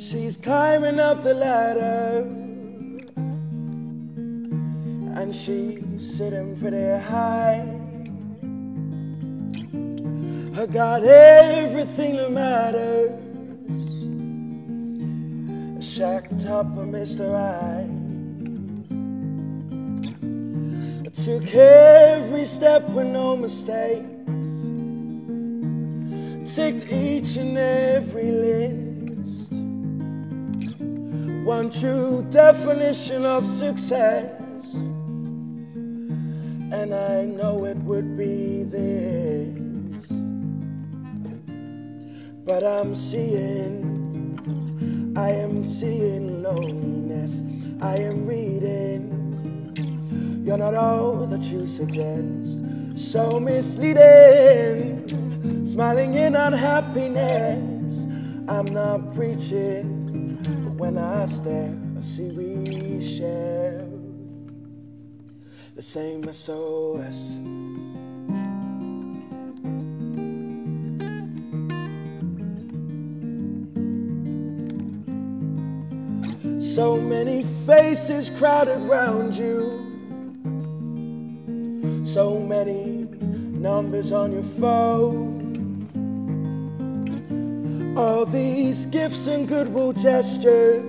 She's climbing up the ladder and she's sitting pretty high. I got everything that matters. Shacked up with Mr. Right. I took every step with no mistakes. Ticked each and every list. One true definition of success. And I know it would be this. But I'm seeing, I am seeing loneliness. I am reading. You're not all that you suggest. So misleading. Smiling in unhappiness. I'm not preaching. When I stare, I see we share the same SOS. So many faces crowded round you. So many numbers on your phone. All these gifts and goodwill gestures.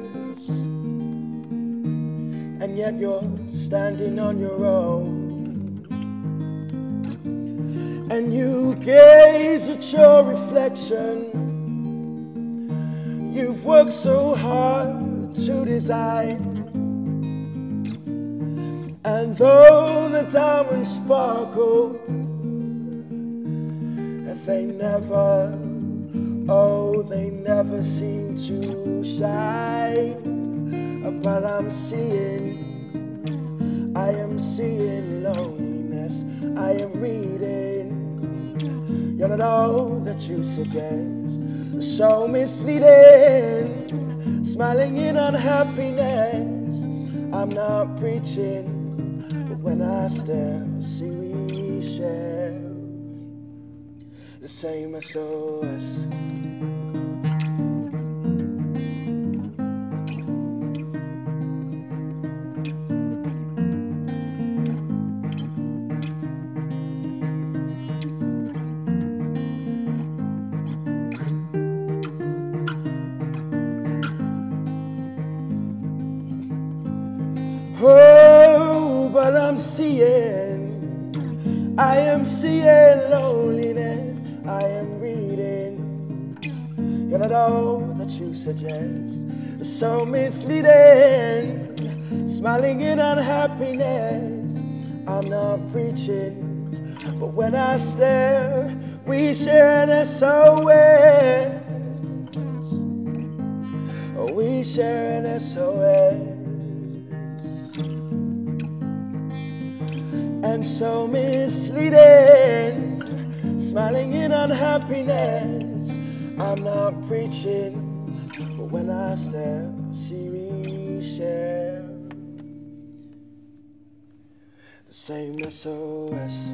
And yet you're standing on your own. And you gaze at your reflection. You've worked so hard to design. And though the diamonds sparkle, they never, oh, they never seem to shine. But I'm seeing, I am seeing loneliness. I am reading. You're not all that you suggest. So misleading, smiling in unhappiness. I'm not preaching, but when I stare, see we share the same SOS. I'm seeing, I am seeing loneliness. I am reading. You're not all that you suggest. So misleading, smiling in unhappiness. I'm not preaching, but when I stare, we share an SOS. We share an SOS. And so misleading, smiling in unhappiness. I'm not preaching, but when I stare, I see we share the same SOS.